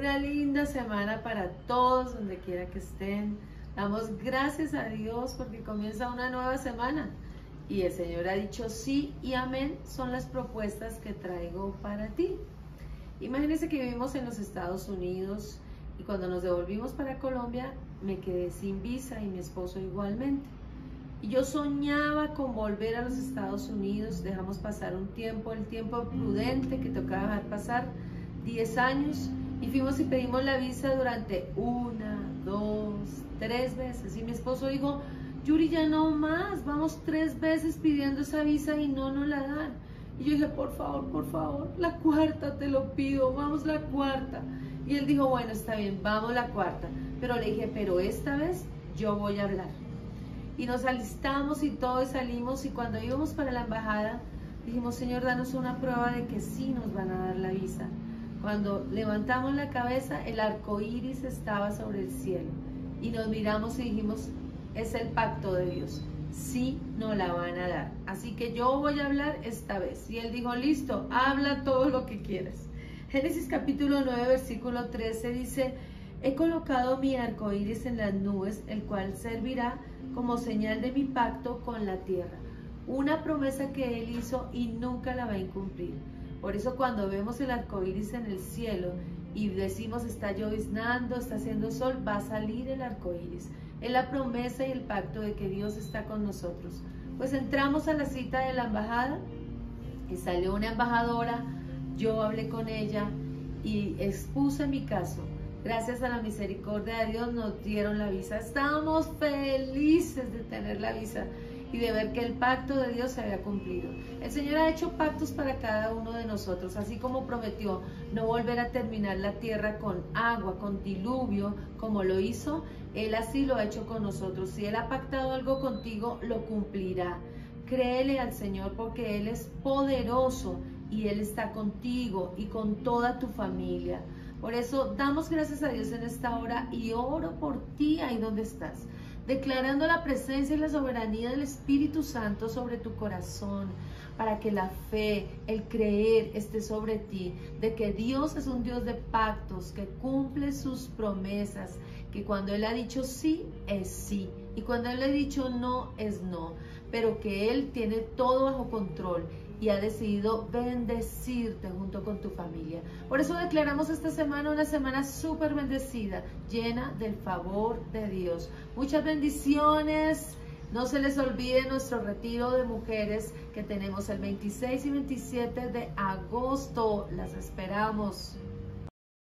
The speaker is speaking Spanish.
Una linda semana para todos, donde quiera que estén. Damos gracias a Dios porque comienza una nueva semana. Y el Señor ha dicho sí y amén son las propuestas que traigo para ti. Imagínense que vivimos en los Estados Unidos y cuando nos devolvimos para Colombia me quedé sin visa y mi esposo igualmente. Y yo soñaba con volver a los Estados Unidos, dejamos pasar un tiempo, el tiempo prudente que tocaba dejar pasar, 10 años, fuimos y pedimos la visa durante una, dos, tres veces. Y mi esposo dijo, Yuri, ya no más, vamos tres veces pidiendo esa visa y no nos la dan. Y yo dije, por favor, por favor, la cuarta te lo pido, vamos la cuarta. Y él dijo, bueno, está bien, vamos la cuarta. Pero le dije, pero esta vez yo voy a hablar y nos alistamos y todos salimos y cuando íbamos para la embajada dijimos, Señor, danos una prueba de que sí nos van a dar la visa. Cuando levantamos la cabeza, el arco iris estaba sobre el cielo y nos miramos y dijimos, es el pacto de Dios, sí nos la van a dar. Así que yo voy a hablar esta vez. Y él dijo, listo, habla todo lo que quieras. Génesis capítulo 9, versículo 13 dice, he colocado mi arco iris en las nubes, el cual servirá como señal de mi pacto con la tierra. Una promesa que Él hizo y nunca la va a incumplir. Por eso cuando vemos el arco iris en el cielo y decimos está lloviznando, está haciendo sol, va a salir el arco iris. Es la promesa y el pacto de que Dios está con nosotros. Pues entramos a la cita de la embajada y salió una embajadora, yo hablé con ella y expuse mi caso Gracias a la misericordia de Dios nos dieron la visa. Estábamos felices de tener la visa y de ver que el pacto de Dios se había cumplido. El Señor ha hecho pactos para cada uno de nosotros, así como prometió no volver a terminar la tierra con agua, con diluvio, como lo hizo, Él así lo ha hecho con nosotros. Si Él ha pactado algo contigo, lo cumplirá. Créele al Señor porque Él es poderoso y Él está contigo y con toda tu familia. Por eso damos gracias a Dios en esta hora y oro por ti ahí donde estás, declarando la presencia y la soberanía del Espíritu Santo sobre tu corazón, para que la fe, el creer esté sobre ti, de que Dios es un Dios de pactos, que cumple sus promesas, que cuando Él ha dicho sí, es sí, y cuando Él ha dicho no, es no, pero que Él tiene todo bajo control y ha decidido bendecirte junto con tu familia. Por eso declaramos esta semana una semana súper bendecida, llena del favor de Dios. Muchas bendiciones. No se les olvide nuestro retiro de mujeres que tenemos el 26 y 27 de agosto. Las esperamos.